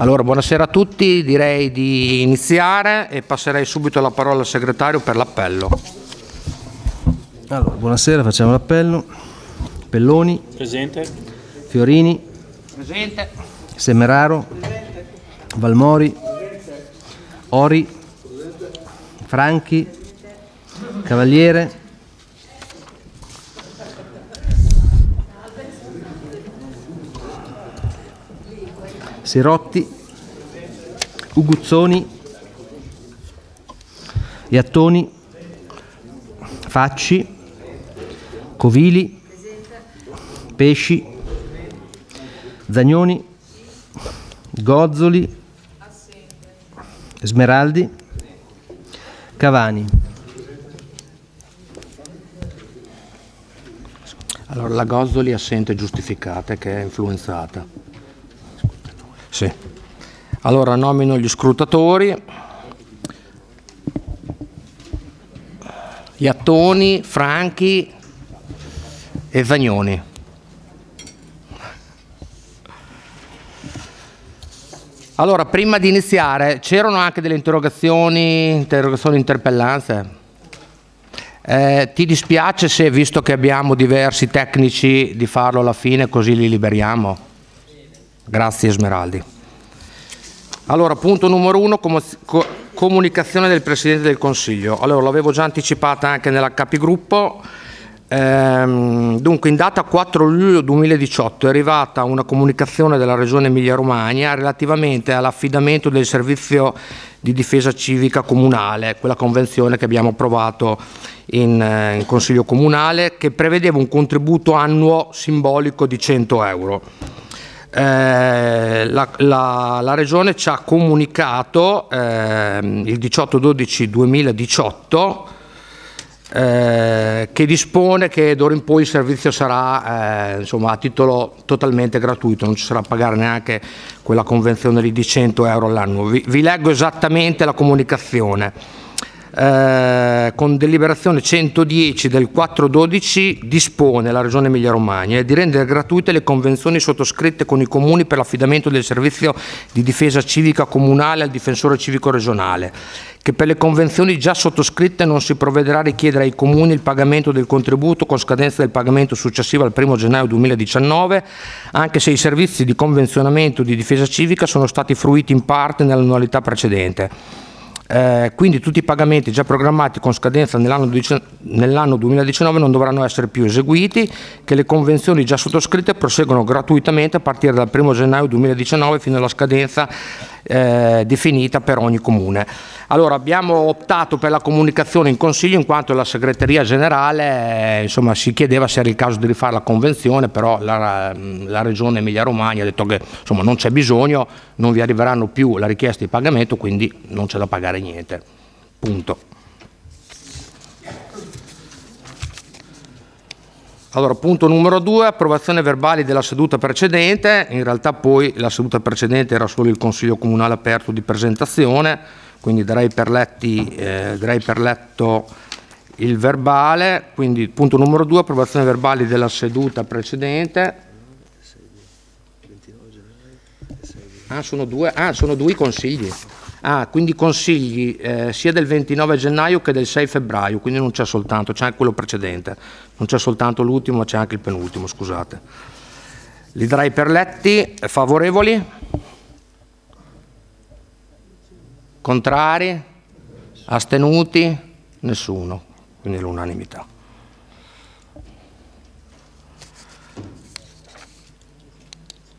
Allora, buonasera a tutti, direi di iniziare e passerei subito la parola al segretario per l'appello. Allora, buonasera, facciamo l'appello. Pelloni, Presente. Fiorini, Presente. Semeraro, Valmori, Ori, Franchi, Cavaliere, Sirotti, Uguzzoni, Iattoni, Facci, Covili, Pesci, Zagnoni, Gozzoli, Smeraldi, Cavani. Allora, la Gozzoli assente giustificata che è influenzata. Sì. Allora, nomino gli scrutatori. Iattoni, Franchi e Zagnoni. Allora, prima di iniziare, c'erano anche delle interrogazioni, interrogazioni, interpellanze? Eh, ti dispiace se, visto che abbiamo diversi tecnici, di farlo alla fine così li liberiamo? Grazie Smeraldi. Allora, punto numero uno, com co comunicazione del Presidente del Consiglio. Allora, l'avevo già anticipata anche nella capigruppo. Ehm, dunque, in data 4 luglio 2018 è arrivata una comunicazione della Regione Emilia-Romagna relativamente all'affidamento del servizio di difesa civica comunale, quella convenzione che abbiamo approvato in, eh, in Consiglio Comunale, che prevedeva un contributo annuo simbolico di 100 euro. Eh, la, la, la, Regione ci ha comunicato eh, il 18-12-2018 eh, che dispone che d'ora in poi il servizio sarà eh, insomma, a titolo totalmente gratuito, non ci sarà a pagare neanche quella convenzione lì di 100 euro all'anno. Vi, vi leggo esattamente la comunicazione. Eh, con deliberazione 110 del 412 dispone la Regione Emilia-Romagna di rendere gratuite le convenzioni sottoscritte con i comuni per l'affidamento del servizio di difesa civica comunale al difensore civico regionale, che per le convenzioni già sottoscritte non si provvederà a richiedere ai comuni il pagamento del contributo con scadenza del pagamento successivo al 1 gennaio 2019, anche se i servizi di convenzionamento di difesa civica sono stati fruiti in parte nell'annualità precedente. Eh, quindi tutti i pagamenti già programmati con scadenza nell'anno, nell'anno 2019 non dovranno essere più eseguiti, che le convenzioni già sottoscritte proseguono gratuitamente a partire dal 1 gennaio 2019 fino alla scadenza eh, definita per ogni comune. Allora abbiamo optato per la comunicazione in consiglio in quanto la segreteria generale eh, insomma, si chiedeva se era il caso di rifare la convenzione, però la, la regione Emilia Romagna ha detto che insomma, non c'è bisogno, non vi arriveranno più la richiesta di pagamento, quindi non c'è da pagare niente. Punto. Allora, punto numero due, approvazione verbali della seduta precedente, in realtà poi la seduta precedente era solo il Consiglio Comunale aperto di presentazione, quindi darei per, letti, eh, darei per letto il verbale, quindi punto numero due, approvazione verbali della seduta precedente. Ah, sono due, ah, sono due consigli. Ah, quindi consigli eh, sia del 29 gennaio che del 6 febbraio, quindi non c'è soltanto, c'è anche quello precedente, non c'è soltanto l'ultimo, c'è anche il penultimo, scusate. Li darei per letti, favorevoli? Contrari? Astenuti? Nessuno, quindi l'unanimità.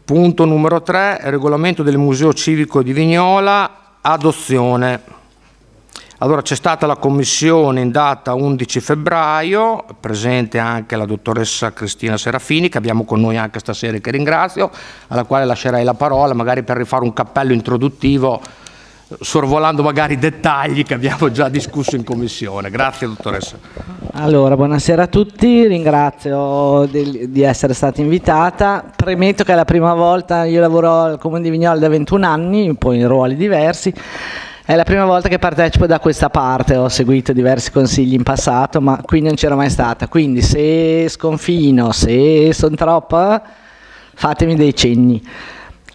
Punto numero 3, regolamento del Museo Civico di Vignola, adozione. Allora c'è stata la commissione in data 11 febbraio, presente anche la dottoressa Cristina Serafini, che abbiamo con noi anche stasera e che ringrazio, alla quale lascerei la parola magari per rifare un cappello introduttivo sorvolando magari dettagli che abbiamo già discusso in commissione. Grazie dottoressa. Allora, buonasera a tutti, ringrazio di, di, essere stata invitata. Premetto che è la prima volta, io lavoro al Comune di Vignoli da 21 anni, poi in ruoli diversi, è la prima volta che partecipo da questa parte, ho seguito diversi consigli in passato, ma qui non c'era mai stata. Quindi se sconfino, se sono troppa, fatemi dei cenni.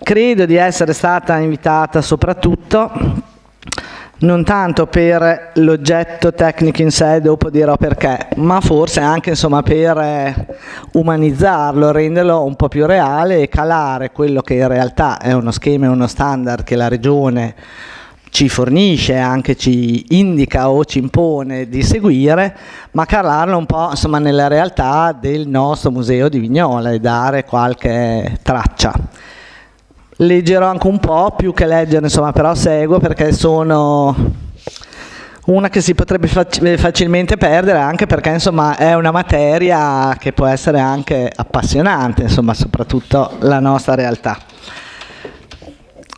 Credo di essere stata invitata soprattutto non tanto per l'oggetto tecnico in sé, dopo dirò perché, ma forse anche insomma, per eh, umanizzarlo, renderlo un po' più reale e calare quello che in realtà è uno schema e uno standard che la regione ci fornisce, anche ci indica o ci impone di seguire, ma calarlo un po' insomma, nella realtà del nostro museo di Vignola e dare qualche traccia leggerò anche un po' più che leggere, insomma, però seguo perché sono una che si potrebbe facilmente perdere anche perché insomma è una materia che può essere anche appassionante, insomma, soprattutto la nostra realtà.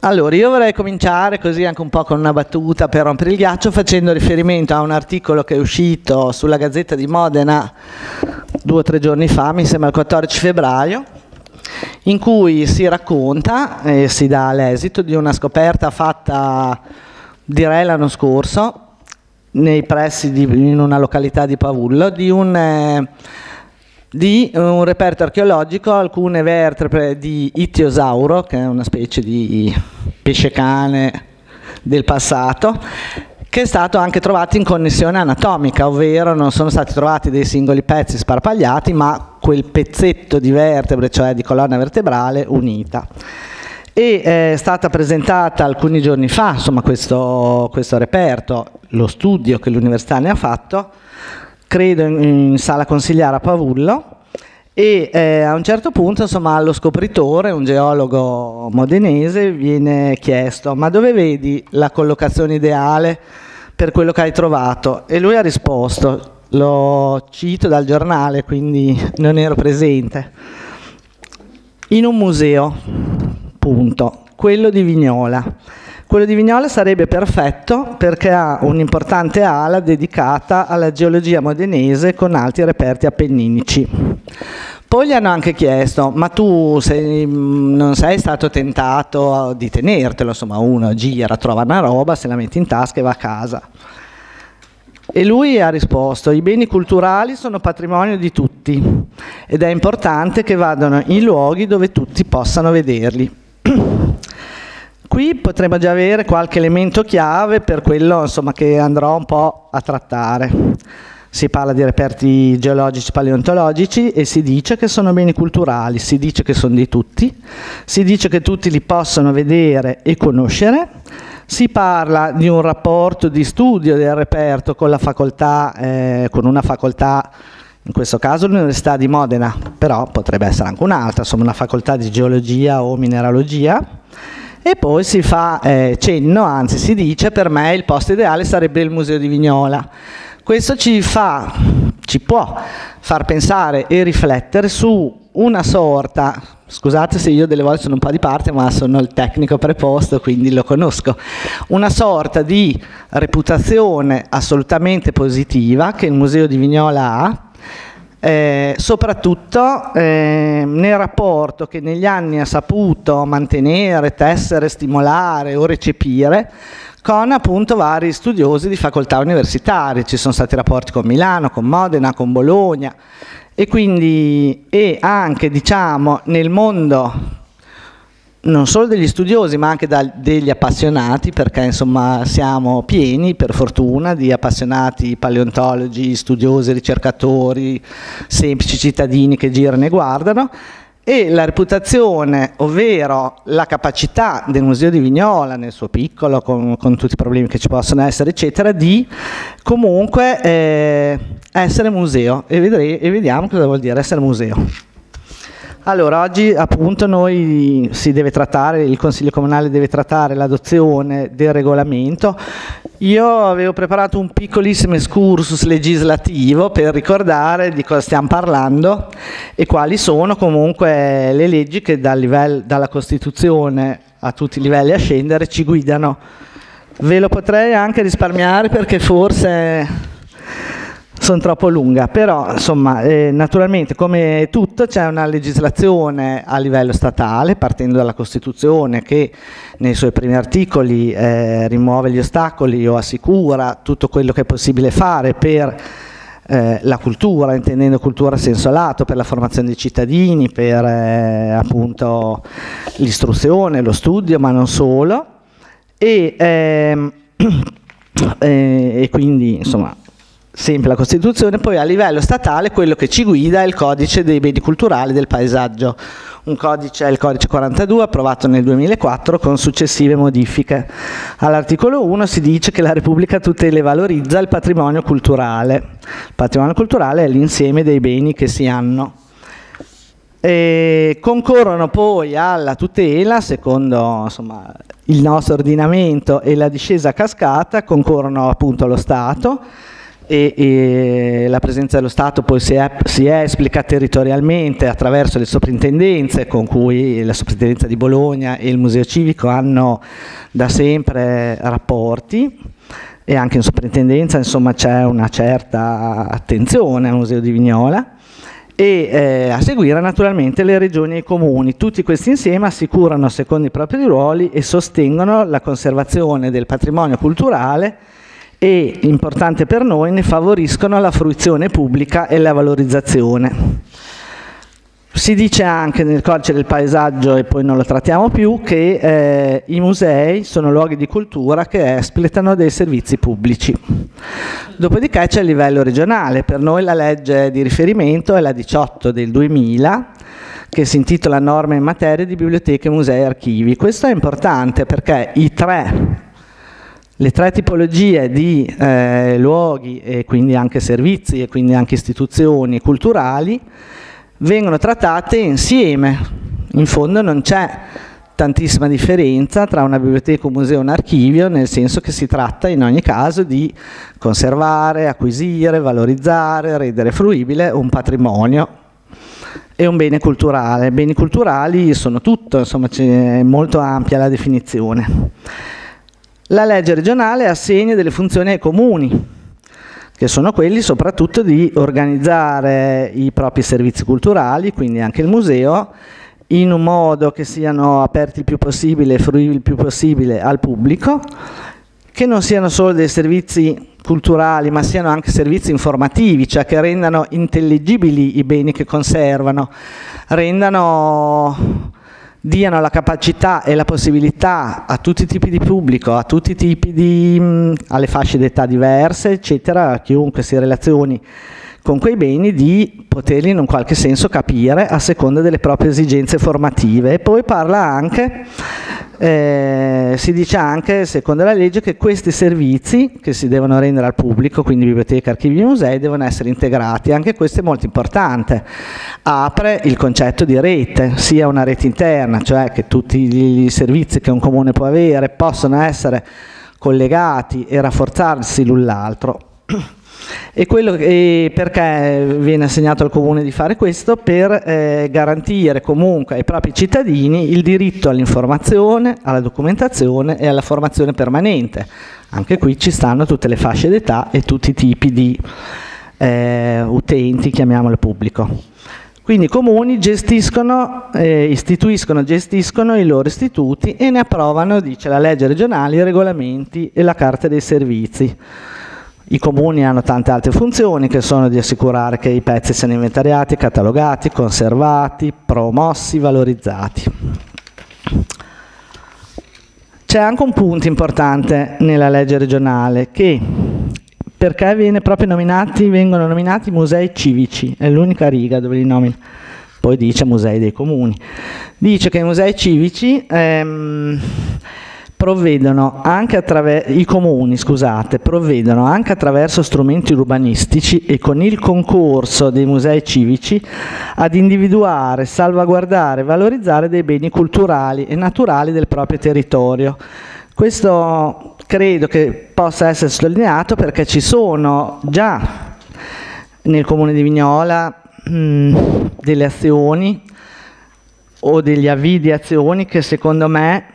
Allora, io vorrei cominciare così anche un po' con una battuta per rompere il ghiaccio facendo riferimento a un articolo che è uscito sulla Gazzetta di Modena due o tre giorni fa, mi sembra il 14 febbraio, in cui si racconta e si dà l'esito di una scoperta fatta direi l'anno scorso nei pressi di in una località di Pavullo di un, eh, di un reperto archeologico alcune vertebre di Ittiosauro che è una specie di pesce cane del passato che è stato anche trovato in connessione anatomica, ovvero non sono stati trovati dei singoli pezzi sparpagliati, ma quel pezzetto di vertebre, cioè di colonna vertebrale, unita. E eh, è stata presentata alcuni giorni fa insomma, questo, questo reperto, lo studio che l'università ne ha fatto, credo in, in sala consigliare a Pavullo, e eh, a un certo punto insomma, allo scopritore, un geologo modenese, viene chiesto ma dove vedi la collocazione ideale per quello che hai trovato e lui ha risposto, lo cito dal giornale quindi non ero presente, in un museo, punto, quello di Vignola. Quello di Vignola sarebbe perfetto perché ha un'importante ala dedicata alla geologia modenese con alti reperti appenninici. Poi gli hanno anche chiesto, ma tu sei, non sei stato tentato di tenertelo, insomma uno gira, trova una roba, se la mette in tasca e va a casa. E lui ha risposto, i beni culturali sono patrimonio di tutti ed è importante che vadano in luoghi dove tutti possano vederli. Qui potremmo già avere qualche elemento chiave per quello insomma, che andrò un po' a trattare si parla di reperti geologici paleontologici e si dice che sono beni culturali, si dice che sono di tutti, si dice che tutti li possono vedere e conoscere, si parla di un rapporto di studio del reperto con, facoltà, eh, con una facoltà in questo caso l'Università di Modena, però potrebbe essere anche un'altra, insomma una facoltà di geologia o mineralogia. E poi si fa eh, cenno, anzi si dice, per me il posto ideale sarebbe il Museo di Vignola. Questo ci fa, ci può far pensare e riflettere su una sorta, scusate se io delle volte sono un po' di parte, ma sono il tecnico preposto, quindi lo conosco, una sorta di reputazione assolutamente positiva che il Museo di Vignola ha, eh, soprattutto eh, nel rapporto che negli anni ha saputo mantenere, tessere, stimolare o recepire con appunto vari studiosi di facoltà universitarie, ci sono stati rapporti con Milano, con Modena, con Bologna. E quindi e anche diciamo nel mondo non solo degli studiosi ma anche da, degli appassionati perché insomma siamo pieni per fortuna di appassionati paleontologi, studiosi, ricercatori, semplici cittadini che girano e guardano e la reputazione, ovvero la capacità del Museo di Vignola nel suo piccolo, con, con tutti i problemi che ci possono essere, eccetera, di comunque eh, essere museo e, vedrei, e vediamo cosa vuol dire essere museo. Allora, oggi appunto noi si deve trattare, il Consiglio Comunale deve trattare l'adozione del regolamento. Io avevo preparato un piccolissimo excursus legislativo per ricordare di cosa stiamo parlando e quali sono comunque le leggi che dal livello, dalla Costituzione a tutti i livelli a scendere ci guidano. Ve lo potrei anche risparmiare perché forse sono troppo lunga, però insomma eh, naturalmente come tutto c'è una legislazione a livello statale partendo dalla Costituzione che nei suoi primi articoli eh, rimuove gli ostacoli o assicura tutto quello che è possibile fare per eh, la cultura, intendendo cultura a senso lato, per la formazione dei cittadini, per eh, appunto l'istruzione, lo studio, ma non solo. E, ehm, e quindi insomma sempre la Costituzione, poi a livello statale quello che ci guida è il codice dei beni culturali del paesaggio. Un codice è il codice 42 approvato nel 2004 con successive modifiche. All'articolo 1 si dice che la Repubblica tutela e valorizza il patrimonio culturale. Il patrimonio culturale è l'insieme dei beni che si hanno. E concorrono poi alla tutela, secondo insomma, il nostro ordinamento e la discesa cascata, concorrono appunto lo Stato, e, e, la presenza dello Stato poi si, è, si, esplica territorialmente attraverso le soprintendenze con cui la soprintendenza di Bologna e il Museo Civico hanno da sempre rapporti e anche in soprintendenza insomma c'è una certa attenzione al Museo di Vignola e eh, a seguire naturalmente le regioni e i comuni. Tutti questi insieme assicurano secondo i propri ruoli e sostengono la conservazione del patrimonio culturale e, importante per noi, ne favoriscono la fruizione pubblica e la valorizzazione. Si dice anche nel codice del paesaggio, e poi non lo trattiamo più, che eh, i musei sono luoghi di cultura che espletano dei servizi pubblici. Dopodiché c'è il livello regionale, per noi la legge di riferimento è la 18 del 2000, che si intitola Norme in materia di biblioteche, musei e archivi. Questo è importante perché i tre le tre tipologie di eh, luoghi e quindi anche servizi e quindi anche istituzioni culturali vengono trattate insieme. In fondo non c'è tantissima differenza tra una biblioteca, un museo e un archivio, nel senso che si tratta in ogni caso di conservare, acquisire, valorizzare, rendere fruibile un patrimonio e un bene culturale. Beni culturali sono tutto, insomma è molto ampia la definizione. La legge regionale assegna delle funzioni ai comuni, che sono quelli soprattutto di organizzare i propri servizi culturali, quindi anche il museo, in un modo che siano aperti il più possibile e fruibili il più possibile al pubblico, che non siano solo dei servizi culturali, ma siano anche servizi informativi, cioè che rendano intelligibili i beni che conservano, rendano diano la capacità e la possibilità a tutti i tipi di pubblico, a tutti i tipi di, mh, alle fasce d'età diverse, eccetera, a chiunque si relazioni con quei beni di poterli in un qualche senso capire a seconda delle proprie esigenze formative. E poi parla anche, eh, si dice anche, secondo la legge, che questi servizi che si devono rendere al pubblico, quindi biblioteche, archivi e musei, devono essere integrati. Anche questo è molto importante. Apre il concetto di rete, sia una rete interna, cioè che tutti i servizi che un comune può avere possono essere collegati e rafforzarsi l'un l'altro e, quello, e perché viene assegnato al Comune di fare questo? Per eh, garantire comunque ai propri cittadini il diritto all'informazione, alla documentazione e alla formazione permanente. Anche qui ci stanno tutte le fasce d'età e tutti i tipi di eh, utenti, chiamiamolo pubblico. Quindi i comuni gestiscono, eh, istituiscono, gestiscono i loro istituti e ne approvano, dice la legge regionale, i regolamenti e la carta dei servizi. I comuni hanno tante altre funzioni che sono di assicurare che i pezzi siano inventariati, catalogati, conservati, promossi, valorizzati. C'è anche un punto importante nella legge regionale che perché nominati, vengono nominati musei civici, è l'unica riga dove li nomina, poi dice musei dei comuni. Dice che i musei civici ehm, provvedono anche attraverso strumenti urbanistici e con il concorso dei musei civici ad individuare, salvaguardare e valorizzare dei beni culturali e naturali del proprio territorio. Questo credo che possa essere sottolineato perché ci sono già nel comune di Vignola mh, delle azioni o degli avvii di azioni che secondo me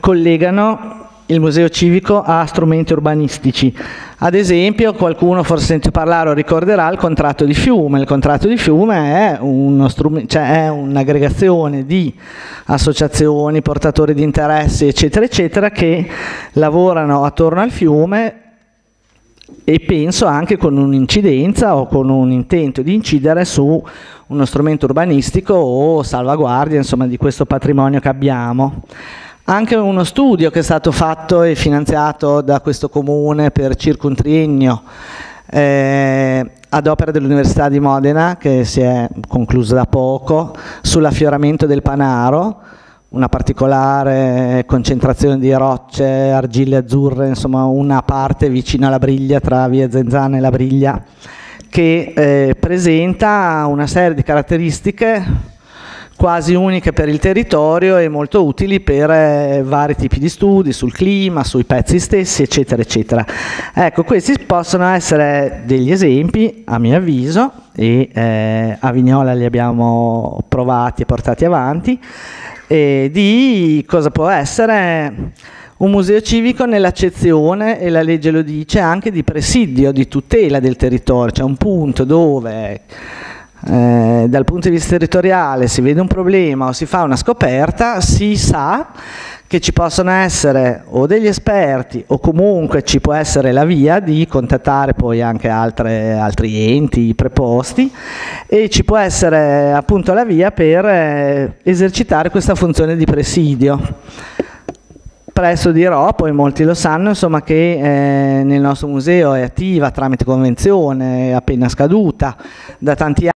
collegano il museo civico a strumenti urbanistici. Ad esempio, qualcuno forse sente parlare o ricorderà il contratto di fiume. Il contratto di fiume è, cioè è un'aggregazione di associazioni, portatori di interessi, eccetera, eccetera, che lavorano attorno al fiume e penso anche con un'incidenza o con un intento di incidere su uno strumento urbanistico o salvaguardia insomma, di questo patrimonio che abbiamo. Anche uno studio che è stato fatto e finanziato da questo comune per circa un triennio eh, ad opera dell'Università di Modena, che si è concluso da poco, sull'affioramento del Panaro, una particolare concentrazione di rocce, argille azzurre, insomma una parte vicino alla briglia tra via Zenzana e la briglia, che eh, presenta una serie di caratteristiche quasi uniche per il territorio e molto utili per eh, vari tipi di studi sul clima, sui pezzi stessi, eccetera, eccetera. Ecco, questi possono essere degli esempi, a mio avviso, e eh, a Vignola li abbiamo provati e portati avanti, eh, di cosa può essere un museo civico nell'accezione, e la legge lo dice, anche di presidio, di tutela del territorio, cioè un punto dove eh, dal punto di vista territoriale si vede un problema o si fa una scoperta, si sa che ci possono essere o degli esperti o comunque ci può essere la via di contattare poi anche altre, altri enti preposti e ci può essere appunto la via per eh, esercitare questa funzione di presidio. Presto dirò, poi molti lo sanno, insomma, che eh, nel nostro museo è attiva tramite convenzione appena scaduta da tanti anni